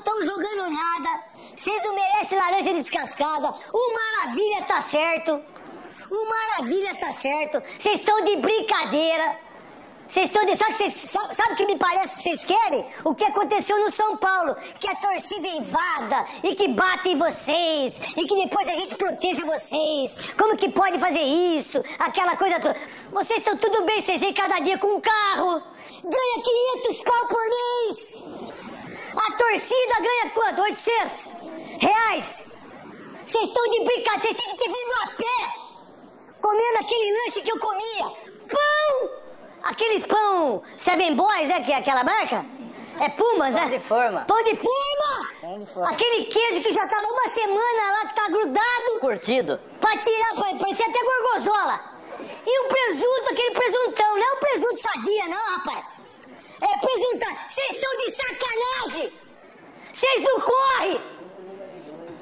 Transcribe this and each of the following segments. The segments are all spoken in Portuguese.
estão jogando nada. Vocês não merecem laranja descascada. O Maravilha tá certo. O Maravilha tá certo. Vocês estão de brincadeira. Vocês estão de. Sabe, cês, sabe o que me parece que vocês querem? O que aconteceu no São Paulo. Que a torcida invada e que bate em vocês. E que depois a gente proteja vocês. Como que pode fazer isso? Aquela coisa toda. Vocês estão tudo bem, vocês vêm cada dia com um carro. Ganha 500 pau por torcida ganha quanto? 800 reais. Vocês estão de brincadeira. Vocês têm que ter vindo a pé. Comendo aquele lanche que eu comia. Pão! Aqueles pão Seven Boys, né? Que é aquela marca? É Pumas, né? Pão de forma. Pão de forma! Pão de forma. Aquele queijo que já tava uma semana lá, que tá grudado. Curtido. Pra tirar, parecia até gorgonzola. E o presunto, aquele presuntão, não é o presunto sadia, não, rapaz. É presuntão. Vocês estão de sacanagem! Vocês não correm!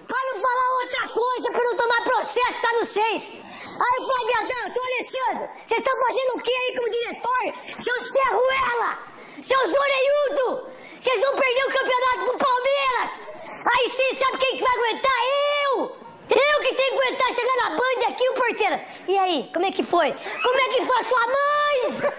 Pra não falar outra coisa, pra não tomar processo, no seis. Aí, Flávio Adão, Alessandro, vocês estão fazendo o que aí como diretor? Seus serruela! Seus orelhudo! Vocês vão perder o campeonato pro Palmeiras! Aí sim, sabe quem que vai aguentar? Eu! Eu que tenho que aguentar chegar na Band aqui, o porteiro! E aí, como é que foi? Como é que foi a sua mãe?